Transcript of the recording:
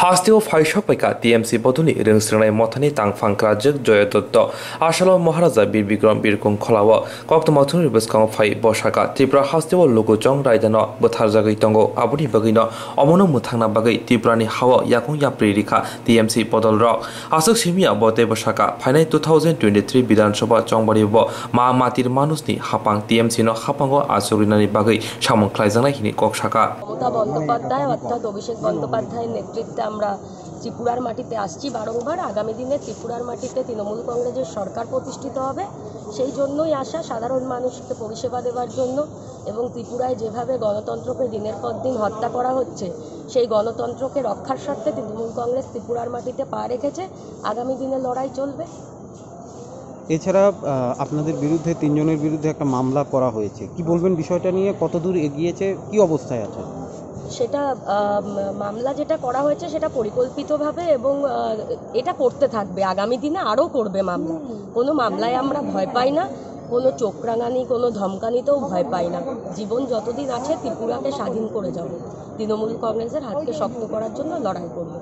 হাস্তি ও ফাইশক পাইকা TMC বদুনি রেংসৃণায় মথানি তাংফাং রাজ্যের জয় দত্ত আশালো মহারাজা বীর বিক্রম বীরকুং খলাও কক্ত মথুন বেসকাং ফাই বসাকা ত্রিপুরা হাস্তি ও লুকুচং রায়দান বথার জাগৈ তঙ্গ আবুনি বাগৈন অমন মুথাংনা বাগৈ ত্রিপুরানি হাওয়া ইয়াকুং ইয়াপ্রি রেখা টিএমসি বদল রক আসক সিমিয়া বতে বসাকা ফাইনাই টু থাউজেন্ড টুয়েন্টি থ্রি বিধানসভা চংবাড়ি ব মা মাতির মানুষনি হাপাং টিএমসি ন হাপাঙ্গ আসরিনানি বাগৈ সামং খ্লাইজানাই হিনি কক্সাকা মমতা বন্দ্যোপাধ্যায় অর্থাৎ অভিষেক বন্দ্যোপাধ্যায়ের নেতৃত্বে আমরা ত্রিপুরার মাটিতে আসছি বারংবার। আগামী দিনে ত্রিপুরার মাটিতে তৃণমূল কংগ্রেসের সরকার প্রতিষ্ঠিত হবে। সেই জন্যই আসা সাধারণ মানুষকে পরিষেবা দেওয়ার জন্য এবং ত্রিপুরায় যেভাবে গণতন্ত্রকে দিনের পর দিন হত্যা করা হচ্ছে, সেই গণতন্ত্রকে রক্ষার স্বার্থে তৃণমূল কংগ্রেস ত্রিপুরার মাটিতে পা রেখেছে। আগামী দিনে লড়াই চলবে। এছাড়া আপনাদের বিরুদ্ধে, তিনজনের বিরুদ্ধে একটা মামলা করা হয়েছে। কি বলবেন বিষয়টা নিয়ে? কতদূর এগিয়েছে? কি অবস্থায় আছে? সেটা মামলা যেটা করা হয়েছে সেটা পরিকল্পিতভাবে এবং এটা করতে থাকবে। আগামী দিনে আরও করবে মামলা। কোনো মামলায় আমরা ভয় পাই না কোনো চোখ রাঙানি কোনো ধমকানিতেও ভয় পাই না। জীবন যতদিন আছে ত্রিপুরাকে স্বাধীন করে যাব। তৃণমূল কংগ্রেসের হাতকে শক্ত করার জন্য লড়াই করব।